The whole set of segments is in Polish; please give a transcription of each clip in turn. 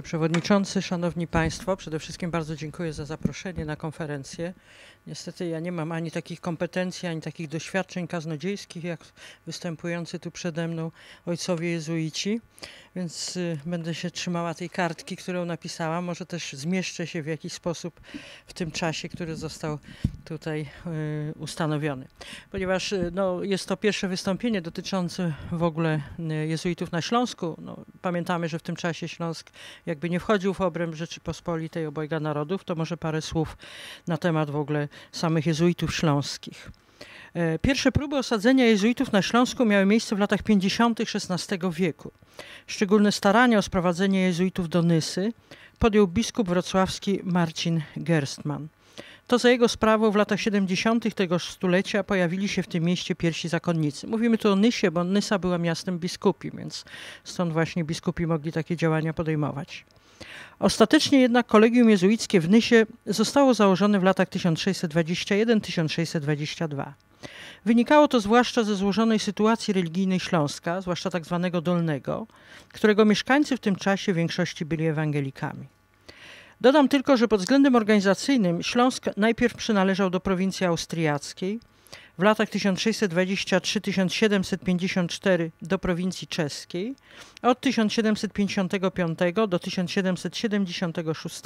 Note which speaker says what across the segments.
Speaker 1: Przewodniczący, Szanowni Państwo, przede wszystkim bardzo dziękuję za zaproszenie na konferencję. Niestety ja nie mam ani takich kompetencji, ani takich doświadczeń kaznodziejskich, jak występujący tu przede mną ojcowie jezuici, więc y, będę się trzymała tej kartki, którą napisałam. Może też zmieszczę się w jakiś sposób w tym czasie, który został tutaj y, ustanowiony. Ponieważ y, no, jest to pierwsze wystąpienie dotyczące w ogóle jezuitów na Śląsku. No, pamiętamy, że w tym czasie Śląsk jakby nie wchodził w obręb Rzeczypospolitej obojga narodów, to może parę słów na temat w ogóle samych jezuitów śląskich. E, pierwsze próby osadzenia jezuitów na Śląsku miały miejsce w latach 50. XVI wieku. Szczególne starania o sprowadzenie jezuitów do Nysy podjął biskup wrocławski Marcin Gerstmann. To za jego sprawą w latach 70. tego stulecia pojawili się w tym mieście pierwsi zakonnicy. Mówimy tu o Nysie, bo Nysa była miastem biskupim, więc stąd właśnie biskupi mogli takie działania podejmować. Ostatecznie jednak kolegium jezuickie w Nysie zostało założone w latach 1621-1622. Wynikało to zwłaszcza ze złożonej sytuacji religijnej Śląska, zwłaszcza tak zwanego Dolnego, którego mieszkańcy w tym czasie w większości byli ewangelikami. Dodam tylko, że pod względem organizacyjnym Śląsk najpierw przynależał do prowincji austriackiej, w latach 1623-1754 do prowincji czeskiej, od 1755 do 1776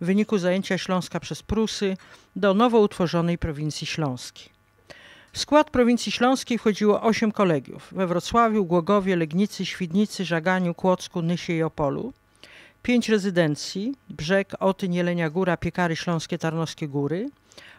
Speaker 1: w wyniku zajęcia Śląska przez Prusy do nowo utworzonej prowincji śląskiej. W skład prowincji śląskiej wchodziło osiem kolegiów we Wrocławiu, Głogowie, Legnicy, Świdnicy, Żaganiu, Kłodzku, Nysie i Opolu pięć rezydencji, Brzeg, Otyń, Jelenia Góra, Piekary Śląskie, Tarnowskie Góry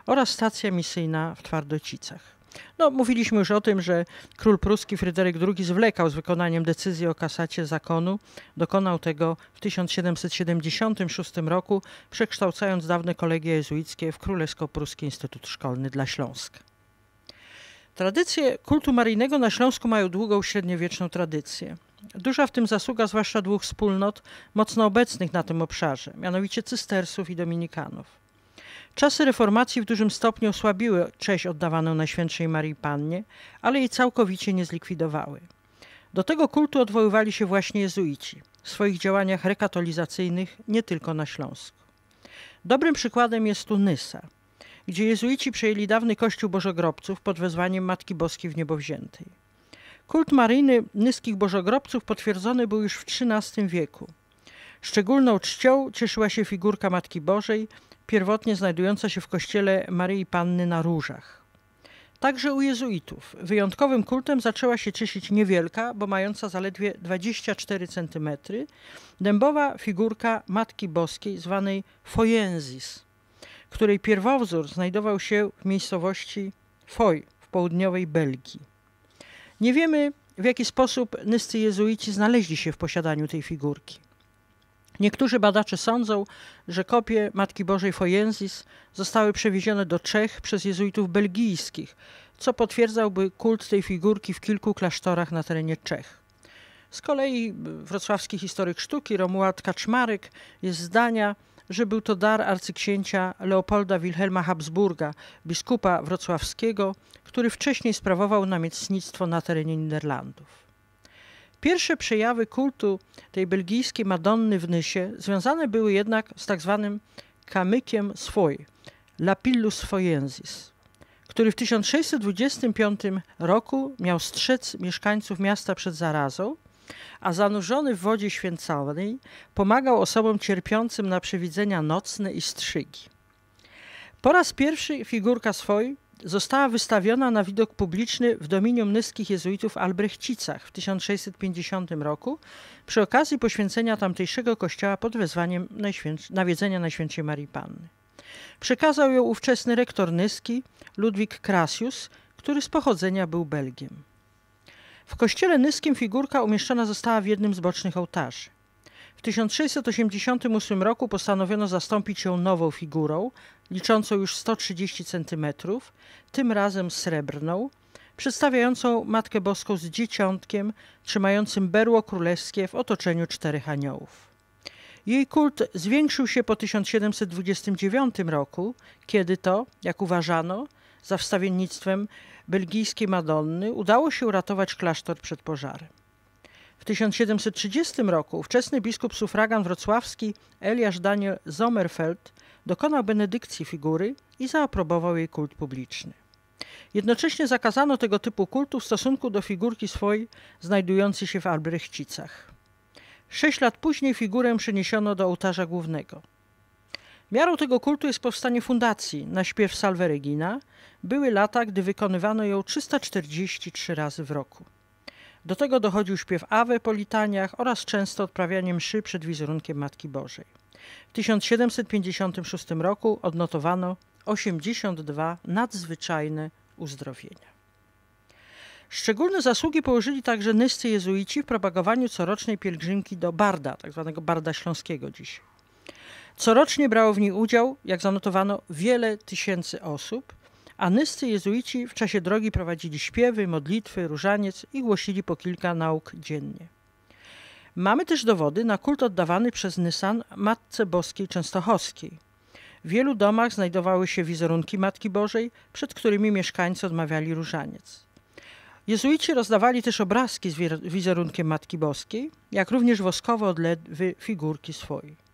Speaker 1: oraz stacja misyjna w Twardocicach. No, mówiliśmy już o tym, że król pruski Fryderyk II zwlekał z wykonaniem decyzji o kasacie zakonu. Dokonał tego w 1776 roku, przekształcając dawne kolegia jezuickie w Królewsko-Pruski Instytut Szkolny dla Śląska. Tradycje kultu maryjnego na Śląsku mają długą średniowieczną tradycję. Duża w tym zasługa zwłaszcza dwóch wspólnot mocno obecnych na tym obszarze, mianowicie cystersów i dominikanów. Czasy reformacji w dużym stopniu osłabiły cześć oddawaną Najświętszej Marii Pannie, ale jej całkowicie nie zlikwidowały. Do tego kultu odwoływali się właśnie jezuici w swoich działaniach rekatolizacyjnych nie tylko na Śląsku. Dobrym przykładem jest tu Nysa, gdzie jezuici przejęli dawny kościół bożogrobców pod wezwaniem Matki Boskiej w Niebowziętej. Kult maryjny nyskich bożogrobców potwierdzony był już w XIII wieku. Szczególną czcią cieszyła się figurka Matki Bożej, pierwotnie znajdująca się w kościele Maryi Panny na Różach. Także u jezuitów wyjątkowym kultem zaczęła się cieszyć niewielka, bo mająca zaledwie 24 cm, dębowa figurka Matki Boskiej zwanej Fojensis, której pierwowzór znajdował się w miejscowości Foy w południowej Belgii. Nie wiemy, w jaki sposób nyscy jezuici znaleźli się w posiadaniu tej figurki. Niektórzy badacze sądzą, że kopie Matki Bożej Fojensis zostały przewiezione do Czech przez jezuitów belgijskich, co potwierdzałby kult tej figurki w kilku klasztorach na terenie Czech. Z kolei wrocławski historyk sztuki Romuald Kaczmarek jest zdania, że był to dar arcyksięcia Leopolda Wilhelma Habsburga, biskupa wrocławskiego, który wcześniej sprawował namiestnictwo na terenie Niderlandów. Pierwsze przejawy kultu tej belgijskiej Madonny w Nysie związane były jednak z tak zwanym kamykiem swoj, Lapillus fojensis, który w 1625 roku miał strzec mieszkańców miasta przed zarazą, a zanurzony w wodzie święconej pomagał osobom cierpiącym na przewidzenia nocne i strzygi. Po raz pierwszy figurka swoj została wystawiona na widok publiczny w dominium nyskich jezuitów Albrechcicach w 1650 roku przy okazji poświęcenia tamtejszego kościoła pod wezwaniem nawiedzenia Najświętszej Marii Panny. Przekazał ją ówczesny rektor nyski Ludwik Krasius, który z pochodzenia był Belgiem. W kościele nyskim figurka umieszczona została w jednym z bocznych ołtarzy. W 1688 roku postanowiono zastąpić ją nową figurą, liczącą już 130 cm, tym razem srebrną, przedstawiającą Matkę Boską z dzieciątkiem trzymającym berło królewskie w otoczeniu czterech aniołów. Jej kult zwiększył się po 1729 roku, kiedy to, jak uważano, za wstawiennictwem belgijskiej Madonny udało się uratować klasztor przed pożarem. W 1730 roku ówczesny biskup sufragan wrocławski Eliasz Daniel Sommerfeld dokonał benedykcji figury i zaaprobował jej kult publiczny. Jednocześnie zakazano tego typu kultu w stosunku do figurki swojej znajdującej się w Albrechcicach. Sześć lat później figurę przeniesiono do ołtarza głównego. Miarą tego kultu jest powstanie fundacji na śpiew Salve Regina. Były lata, gdy wykonywano ją 343 razy w roku. Do tego dochodził śpiew Awe po litaniach oraz często odprawianie mszy przed wizerunkiem Matki Bożej. W 1756 roku odnotowano 82 nadzwyczajne uzdrowienia. Szczególne zasługi położyli także nyscy jezuici w propagowaniu corocznej pielgrzymki do Barda, tak zwanego Barda Śląskiego dziś. Corocznie brało w niej udział, jak zanotowano, wiele tysięcy osób, a nyscy jezuici w czasie drogi prowadzili śpiewy, modlitwy, różaniec i głosili po kilka nauk dziennie. Mamy też dowody na kult oddawany przez Nysan Matce Boskiej Częstochowskiej. W wielu domach znajdowały się wizerunki Matki Bożej, przed którymi mieszkańcy odmawiali różaniec. Jezuici rozdawali też obrazki z wizerunkiem Matki Boskiej, jak również woskowe odlewy figurki swojej.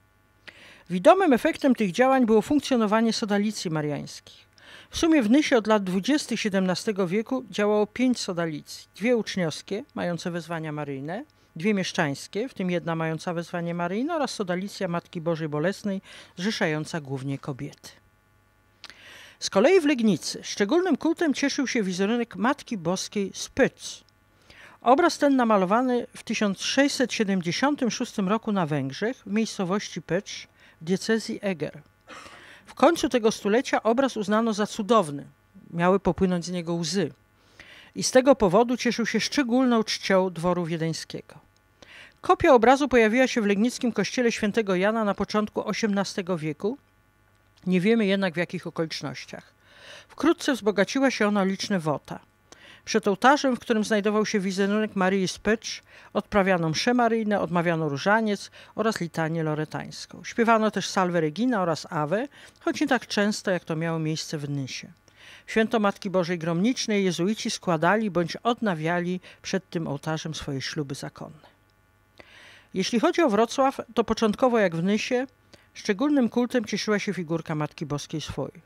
Speaker 1: Widomym efektem tych działań było funkcjonowanie sodalicji mariańskich. W sumie w Nysie od lat 20. XVII wieku działało pięć sodalicji. Dwie uczniowskie, mające wezwania maryjne, dwie mieszczańskie, w tym jedna mająca wezwanie maryjne oraz sodalicja Matki Bożej Bolesnej, zrzeszająca głównie kobiety. Z kolei w Legnicy szczególnym kultem cieszył się wizerunek Matki Boskiej z Pyc. Obraz ten namalowany w 1676 roku na Węgrzech w miejscowości Pecz diecezji Eger. W końcu tego stulecia obraz uznano za cudowny. Miały popłynąć z niego łzy. I z tego powodu cieszył się szczególną czcią dworu wiedeńskiego. Kopia obrazu pojawiła się w legnickim kościele świętego Jana na początku XVIII wieku. Nie wiemy jednak w jakich okolicznościach. Wkrótce wzbogaciła się ona liczne wota. Przed ołtarzem, w którym znajdował się wizerunek Maryi Specz, odprawiano msze maryjne, odmawiano różaniec oraz litanię loretańską. Śpiewano też Salve Regina oraz Ave, choć nie tak często, jak to miało miejsce w Nysie. Święto Matki Bożej Gromnicznej jezuici składali bądź odnawiali przed tym ołtarzem swoje śluby zakonne. Jeśli chodzi o Wrocław, to początkowo jak w Nysie, szczególnym kultem cieszyła się figurka Matki Boskiej swojej.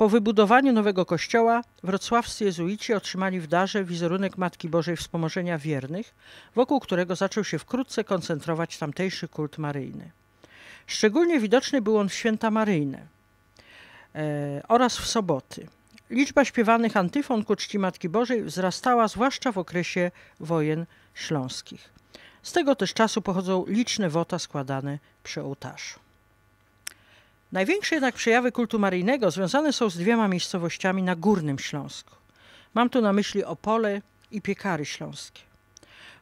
Speaker 1: Po wybudowaniu nowego kościoła wrocławscy jezuici otrzymali w darze wizerunek Matki Bożej Wspomożenia Wiernych, wokół którego zaczął się wkrótce koncentrować tamtejszy kult maryjny. Szczególnie widoczny był on w święta maryjne e, oraz w soboty. Liczba śpiewanych antyfon ku czci Matki Bożej wzrastała zwłaszcza w okresie wojen śląskich. Z tego też czasu pochodzą liczne wota składane przy ołtarzu. Największe jednak przejawy kultu maryjnego związane są z dwiema miejscowościami na Górnym Śląsku. Mam tu na myśli Opole i Piekary Śląskie.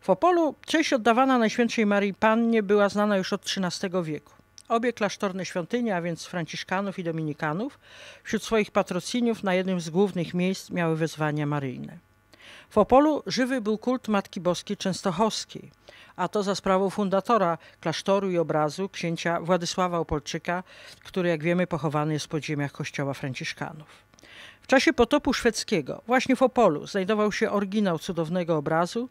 Speaker 1: W Opolu cześć oddawana Najświętszej Marii Pannie była znana już od XIII wieku. Obie klasztorne świątynie, a więc Franciszkanów i Dominikanów, wśród swoich patrociniów na jednym z głównych miejsc miały wezwania maryjne. W Opolu żywy był kult Matki Boskiej Częstochowskiej, a to za sprawą fundatora klasztoru i obrazu, księcia Władysława Opolczyka, który jak wiemy pochowany jest w podziemiach kościoła franciszkanów. W czasie potopu szwedzkiego, właśnie w Opolu, znajdował się oryginał cudownego obrazu,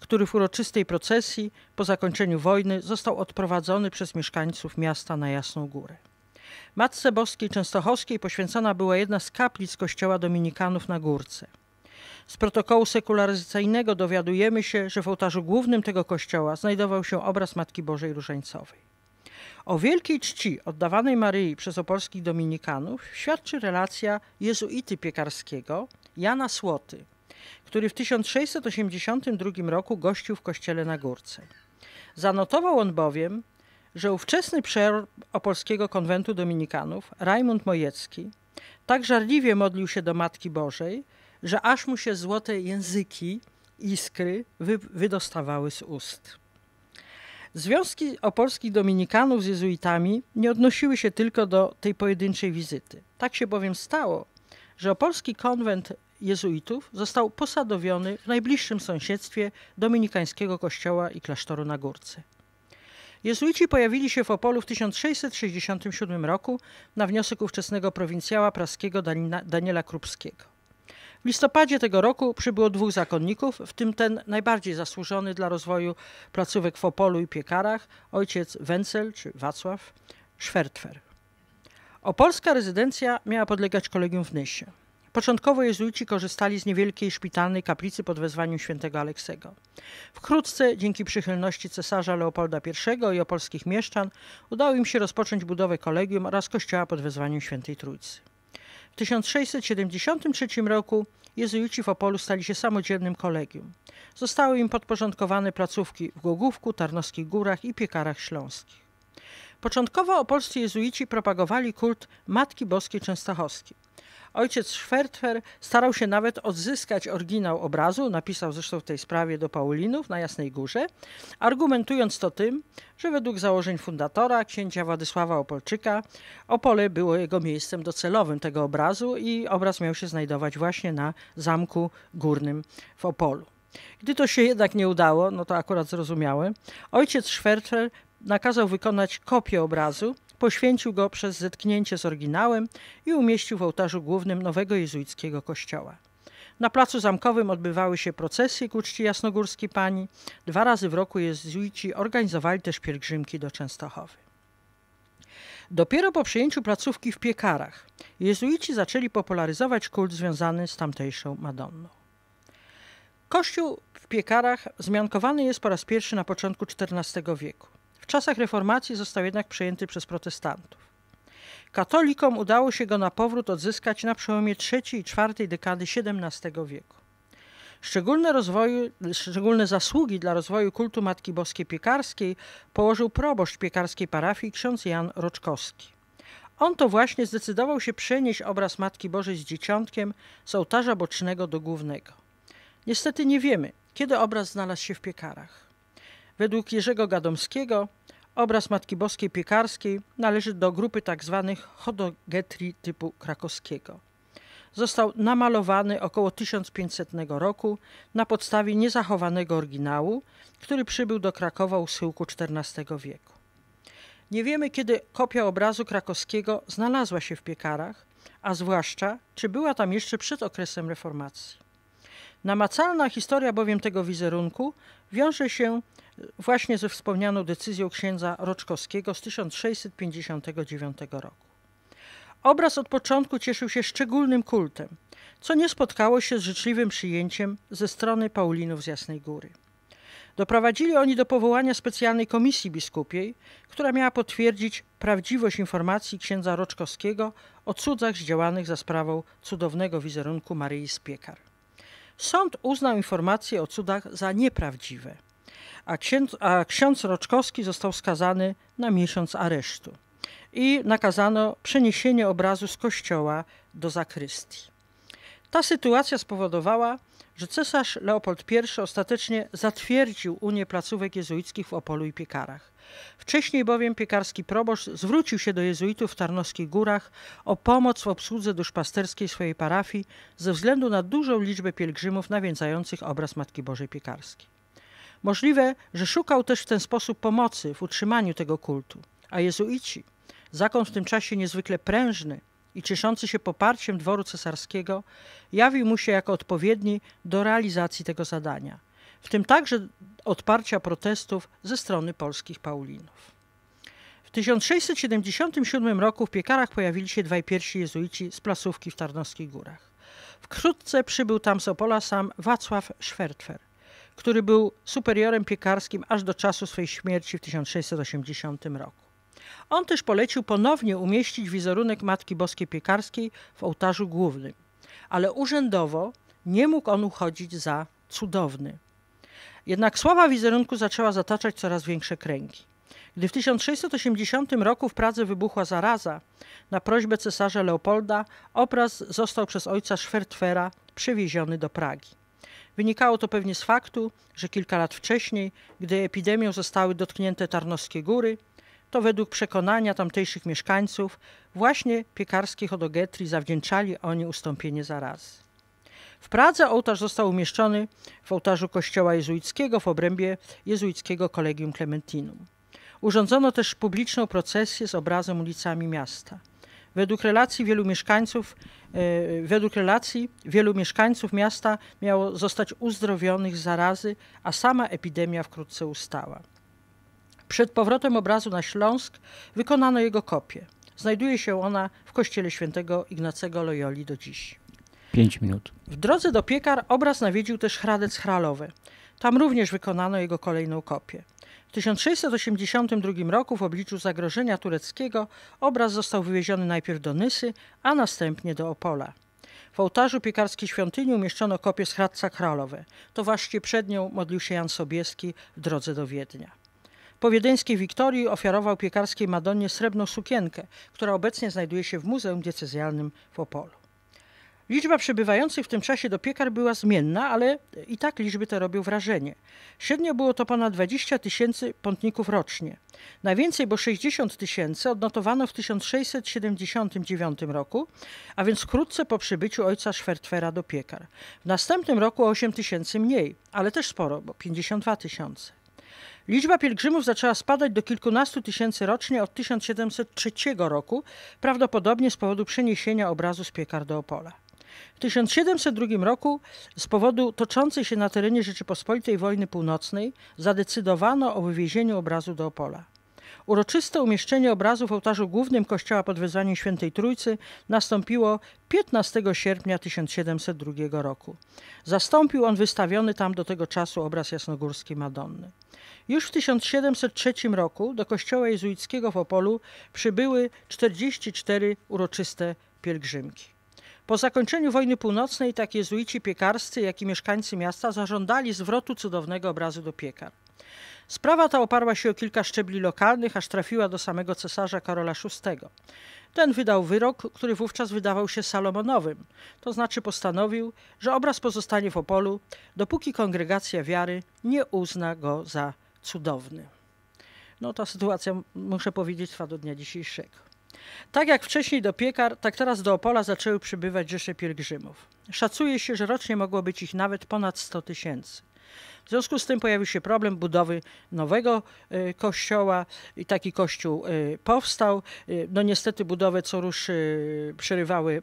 Speaker 1: który w uroczystej procesji po zakończeniu wojny został odprowadzony przez mieszkańców miasta na Jasną Górę. Matce Boskiej Częstochowskiej poświęcona była jedna z kaplic kościoła dominikanów na Górce – z protokołu sekularyzacyjnego dowiadujemy się, że w ołtarzu głównym tego kościoła znajdował się obraz Matki Bożej Różańcowej. O wielkiej czci oddawanej Maryi przez opolskich dominikanów świadczy relacja jezuity piekarskiego Jana Słoty, który w 1682 roku gościł w kościele na Górce. Zanotował on bowiem, że ówczesny przeor opolskiego konwentu dominikanów, Rajmund Mojecki, tak żarliwie modlił się do Matki Bożej, że aż mu się złote języki, iskry wy, wydostawały z ust. Związki opolskich dominikanów z jezuitami nie odnosiły się tylko do tej pojedynczej wizyty. Tak się bowiem stało, że opolski konwent jezuitów został posadowiony w najbliższym sąsiedztwie dominikańskiego kościoła i klasztoru na Górce. Jezuici pojawili się w Opolu w 1667 roku na wniosek ówczesnego prowincjała praskiego Daniela Krupskiego. W listopadzie tego roku przybyło dwóch zakonników, w tym ten najbardziej zasłużony dla rozwoju placówek w Opolu i Piekarach, ojciec Wencel czy Wacław Szwertfer. Opolska rezydencja miała podlegać kolegium w Nysie. Początkowo jezuici korzystali z niewielkiej szpitalnej kaplicy pod wezwaniem świętego Aleksego. Wkrótce, dzięki przychylności cesarza Leopolda I i opolskich mieszczan, udało im się rozpocząć budowę kolegium oraz kościoła pod wezwaniem świętej Trójcy. W 1673 roku jezuici w Opolu stali się samodzielnym kolegium. Zostały im podporządkowane placówki w Głogówku, Tarnowskich Górach i Piekarach Śląskich. Początkowo opolscy jezuici propagowali kult Matki Boskiej Częstochowskiej. Ojciec Schwertfer starał się nawet odzyskać oryginał obrazu, napisał zresztą w tej sprawie do Paulinów na Jasnej Górze, argumentując to tym, że według założeń fundatora, księcia Władysława Opolczyka, Opole było jego miejscem docelowym tego obrazu i obraz miał się znajdować właśnie na Zamku Górnym w Opolu. Gdy to się jednak nie udało, no to akurat zrozumiałe, ojciec Schwertfer nakazał wykonać kopię obrazu, poświęcił go przez zetknięcie z oryginałem i umieścił w ołtarzu głównym nowego jezuickiego kościoła. Na placu zamkowym odbywały się procesje ku czci jasnogórskiej pani. Dwa razy w roku jezuici organizowali też pielgrzymki do Częstochowy. Dopiero po przyjęciu placówki w Piekarach jezuici zaczęli popularyzować kult związany z tamtejszą Madonną. Kościół w Piekarach zmiankowany jest po raz pierwszy na początku XIV wieku czasach reformacji został jednak przejęty przez protestantów. Katolikom udało się go na powrót odzyskać na przełomie trzeciej i czwartej dekady XVII wieku. Szczególne, rozwoju, szczególne zasługi dla rozwoju kultu Matki Boskiej Piekarskiej położył proboszcz piekarskiej parafii ksiądz Jan Roczkowski. On to właśnie zdecydował się przenieść obraz Matki Bożej z dzieciątkiem z ołtarza bocznego do głównego. Niestety nie wiemy, kiedy obraz znalazł się w piekarach. Według Jerzego Gadomskiego obraz Matki Boskiej Piekarskiej należy do grupy tzw. Tak hodogetri typu krakowskiego. Został namalowany około 1500 roku na podstawie niezachowanego oryginału, który przybył do Krakowa u schyłku XIV wieku. Nie wiemy, kiedy kopia obrazu krakowskiego znalazła się w piekarach, a zwłaszcza, czy była tam jeszcze przed okresem reformacji. Namacalna historia bowiem tego wizerunku wiąże się właśnie ze wspomnianą decyzją księdza Roczkowskiego z 1659 roku. Obraz od początku cieszył się szczególnym kultem, co nie spotkało się z życzliwym przyjęciem ze strony Paulinów z Jasnej Góry. Doprowadzili oni do powołania specjalnej komisji biskupiej, która miała potwierdzić prawdziwość informacji księdza Roczkowskiego o cudach zdziałanych za sprawą cudownego wizerunku Maryi z Piekar. Sąd uznał informacje o cudach za nieprawdziwe a ksiądz, a ksiądz Roczkowski został skazany na miesiąc aresztu i nakazano przeniesienie obrazu z kościoła do zakrystii. Ta sytuacja spowodowała, że cesarz Leopold I ostatecznie zatwierdził Unię placówek jezuickich w Opolu i Piekarach. Wcześniej bowiem piekarski proboszcz zwrócił się do jezuitów w Tarnowskich Górach o pomoc w obsłudze duszpasterskiej swojej parafii ze względu na dużą liczbę pielgrzymów nawiedzających obraz Matki Bożej Piekarskiej. Możliwe, że szukał też w ten sposób pomocy w utrzymaniu tego kultu, a jezuici, zakon w tym czasie niezwykle prężny i cieszący się poparciem dworu cesarskiego, jawił mu się jako odpowiedni do realizacji tego zadania, w tym także odparcia protestów ze strony polskich Paulinów. W 1677 roku w Piekarach pojawili się dwaj pierwsi jezuici z placówki w Tarnowskich Górach. Wkrótce przybył tam z Opola sam Wacław Szwertfer, który był superiorem piekarskim aż do czasu swojej śmierci w 1680 roku. On też polecił ponownie umieścić wizerunek Matki Boskiej Piekarskiej w ołtarzu głównym, ale urzędowo nie mógł on uchodzić za cudowny. Jednak sława wizerunku zaczęła zataczać coraz większe kręgi. Gdy w 1680 roku w Pradze wybuchła zaraza, na prośbę cesarza Leopolda obraz został przez ojca Schwertfera przewieziony do Pragi. Wynikało to pewnie z faktu, że kilka lat wcześniej, gdy epidemią zostały dotknięte Tarnowskie Góry, to według przekonania tamtejszych mieszkańców właśnie piekarskie Hodogetri zawdzięczali oni ustąpienie zarazy. W Pradze ołtarz został umieszczony w ołtarzu kościoła jezuickiego w obrębie jezuickiego Collegium Clementinum. Urządzono też publiczną procesję z obrazem ulicami miasta. Według relacji wielu mieszkańców według relacji wielu mieszkańców miasta miało zostać uzdrowionych z zarazy, a sama epidemia wkrótce ustała. Przed powrotem obrazu na Śląsk wykonano jego kopię. Znajduje się ona w kościele świętego Ignacego Loyoli do dziś.
Speaker 2: Pięć minut.
Speaker 1: W drodze do Piekar obraz nawiedził też Hradec Hralowy. Tam również wykonano jego kolejną kopię. W 1682 roku w obliczu zagrożenia tureckiego obraz został wywieziony najpierw do Nysy, a następnie do Opola. W ołtarzu piekarskiej świątyni umieszczono kopię z Hradca Kralowe. To właśnie przed nią modlił się Jan Sobieski w drodze do Wiednia. Po wiedeńskiej Wiktorii ofiarował piekarskiej Madonnie srebrną sukienkę, która obecnie znajduje się w Muzeum Diecezjalnym w Opolu. Liczba przybywających w tym czasie do piekar była zmienna, ale i tak liczby te robią wrażenie. Średnio było to ponad 20 tysięcy pątników rocznie. Najwięcej, bo 60 tysięcy odnotowano w 1679 roku, a więc wkrótce po przybyciu ojca Szwertfera do piekar. W następnym roku 8 tysięcy mniej, ale też sporo, bo 52 tysiące. Liczba pielgrzymów zaczęła spadać do kilkunastu tysięcy rocznie od 1703 roku, prawdopodobnie z powodu przeniesienia obrazu z piekar do Opola. W 1702 roku z powodu toczącej się na terenie Rzeczypospolitej wojny północnej zadecydowano o wywiezieniu obrazu do Opola. Uroczyste umieszczenie obrazu w ołtarzu głównym kościoła pod wezwaniem Świętej Trójcy nastąpiło 15 sierpnia 1702 roku. Zastąpił on wystawiony tam do tego czasu obraz jasnogórskiej Madonny. Już w 1703 roku do kościoła jezuickiego w Opolu przybyły 44 uroczyste pielgrzymki. Po zakończeniu wojny północnej tak jezuici piekarscy, jak i mieszkańcy miasta zażądali zwrotu cudownego obrazu do piekar. Sprawa ta oparła się o kilka szczebli lokalnych, aż trafiła do samego cesarza Karola VI. Ten wydał wyrok, który wówczas wydawał się Salomonowym, to znaczy postanowił, że obraz pozostanie w Opolu, dopóki kongregacja wiary nie uzna go za cudowny. No ta sytuacja, muszę powiedzieć, trwa do dnia dzisiejszego. Tak jak wcześniej do Piekar, tak teraz do Opola zaczęły przybywać rzesze pielgrzymów. Szacuje się, że rocznie mogło być ich nawet ponad 100 tysięcy. W związku z tym pojawił się problem budowy nowego e, kościoła i taki kościół e, powstał. E, no niestety budowę co rusz przerywały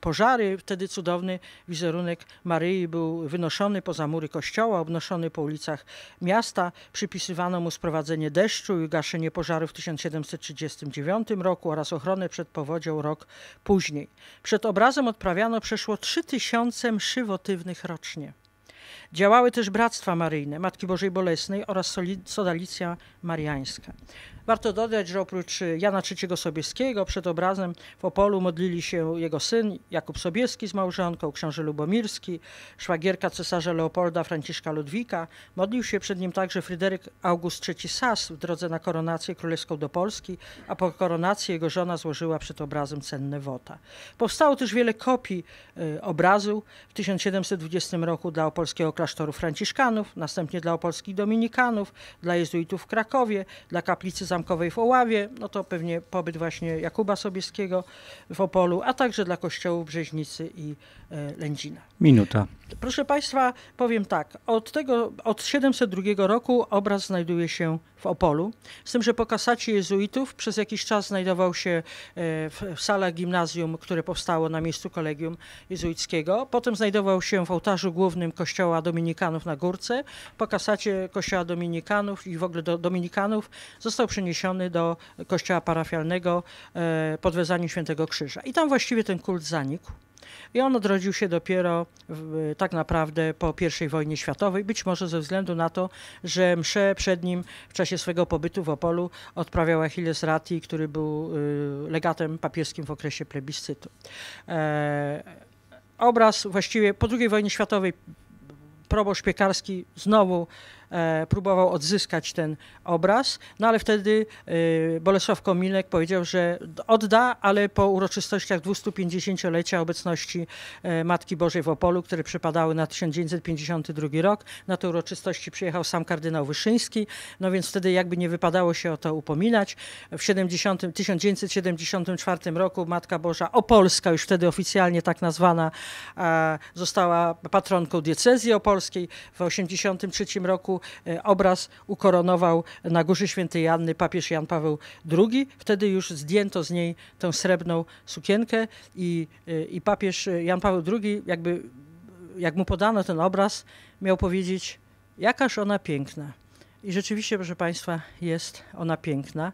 Speaker 1: pożary. Wtedy cudowny wizerunek Maryi był wynoszony poza mury kościoła, obnoszony po ulicach miasta. Przypisywano mu sprowadzenie deszczu i gaszenie pożaru w 1739 roku oraz ochronę przed powodzią rok później. Przed obrazem odprawiano przeszło 3000 mszy wotywnych rocznie. Działały też bractwa maryjne Matki Bożej Bolesnej oraz Sodalicja Mariańska. Warto dodać, że oprócz Jana III Sobieskiego przed obrazem w Opolu modlili się jego syn Jakub Sobieski z małżonką, książę Lubomirski, szwagierka cesarza Leopolda Franciszka Ludwika. Modlił się przed nim także Fryderyk August III Sas w drodze na koronację królewską do Polski, a po koronacji jego żona złożyła przed obrazem cenne wota. Powstało też wiele kopii y, obrazu w 1720 roku dla opolskiego klasztoru franciszkanów, następnie dla opolskich dominikanów, dla jezuitów w Krakowie, dla kaplicy zamkowej w Oławie, no to pewnie pobyt właśnie Jakuba Sobieskiego w Opolu, a także dla kościołów Brzeźnicy i Lędzina.
Speaker 2: Minuta.
Speaker 1: Proszę Państwa, powiem tak, od tego, od 702 roku obraz znajduje się w Opolu, z tym, że po kasacie jezuitów przez jakiś czas znajdował się e, w salach gimnazjum, które powstało na miejscu kolegium jezuickiego. Potem znajdował się w ołtarzu głównym kościoła dominikanów na Górce. Po kasacie kościoła dominikanów i w ogóle do dominikanów został przeniesiony do kościoła parafialnego e, pod wezwaniem Świętego Krzyża. I tam właściwie ten kult zanikł. I on odrodził się dopiero w, tak naprawdę po I wojnie światowej, być może ze względu na to, że msze przed nim w czasie swego pobytu w Opolu odprawiał Achilles Ratti, który był y, legatem papieskim w okresie plebiscytu. E, obraz właściwie po II wojnie światowej proboszcz piekarski znowu próbował odzyskać ten obraz, no ale wtedy e, Bolesław Kominek powiedział, że odda, ale po uroczystościach 250-lecia obecności e, Matki Bożej w Opolu, które przypadały na 1952 rok. Na te uroczystości przyjechał sam kardynał Wyszyński, no więc wtedy jakby nie wypadało się o to upominać. W 70, 1974 roku Matka Boża Opolska, już wtedy oficjalnie tak nazwana, została patronką diecezji opolskiej. W 1983 roku e, obraz, ukoronował na Górze Świętej Janny papież Jan Paweł II. Wtedy już zdjęto z niej tę srebrną sukienkę i, e, i papież Jan Paweł II, jakby, jak mu podano ten obraz, miał powiedzieć, jakaż ona piękna. I rzeczywiście, proszę Państwa, jest ona piękna.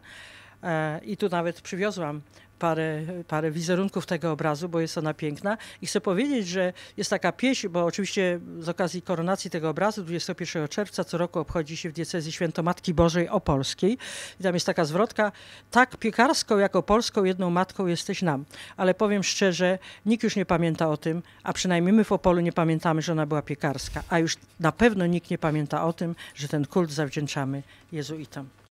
Speaker 1: E, I tu nawet przywiozłam parę, parę wizerunków tego obrazu, bo jest ona piękna. I chcę powiedzieć, że jest taka pieśń, bo oczywiście z okazji koronacji tego obrazu 21 czerwca co roku obchodzi się w diecezji Świętomatki Bożej Opolskiej. I tam jest taka zwrotka, tak piekarską jako polską jedną matką jesteś nam. Ale powiem szczerze, nikt już nie pamięta o tym, a przynajmniej my w Opolu nie pamiętamy, że ona była piekarska. A już na pewno nikt nie pamięta o tym, że ten kult zawdzięczamy jezuitom.